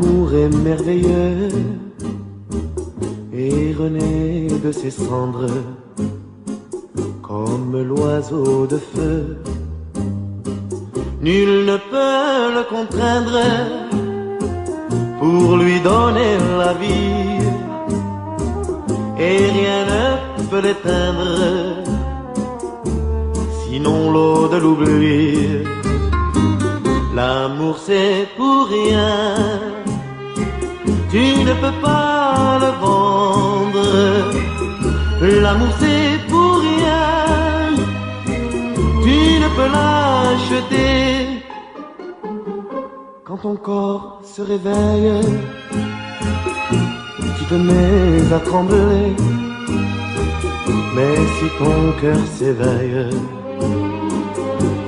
L'amour est merveilleux et renaît de ses cendres comme l'oiseau de feu. Nul ne peut le contraindre pour lui donner la vie et rien ne peut l'éteindre sinon l'eau de l'oubli. L'amour c'est pour rien, tu ne peux pas le vendre. L'amour c'est pour rien, tu ne peux l'acheter. Quand ton corps se réveille, tu te mets à trembler. Mais si ton cœur s'éveille,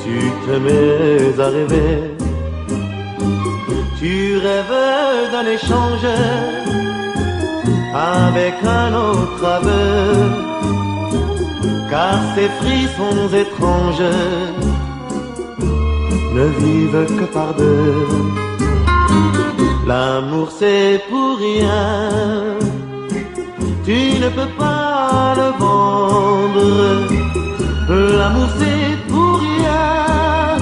tu te mets à rêver. Tu rêves d'un échange avec un autre aveu, car ces frissons étranges ne vivent que par deux. L'amour c'est pour rien, tu ne peux pas le vendre. L'amour c'est pour rien,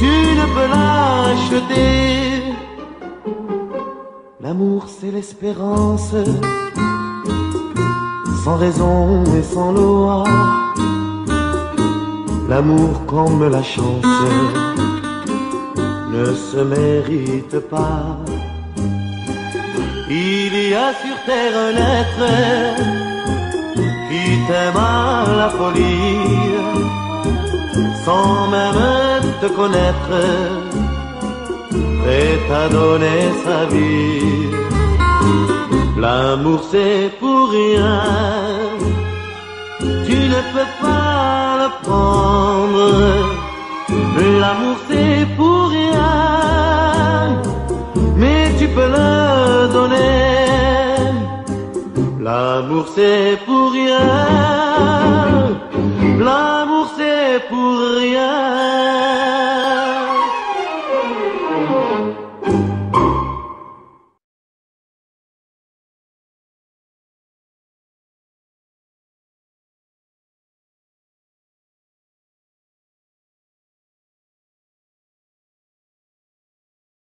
tu ne peux l'acheter. L'amour c'est l'espérance, sans raison et sans loi. L'amour comme la chance ne se mérite pas. Il y a sur terre un être qui t'aime à la folie, sans même te connaître, à donner sa vie. L'amour c'est pour rien, tu ne peux pas le prendre. L'amour c'est pour rien, mais tu peux le donner. L'amour c'est pour rien, l'amour c'est pour rien.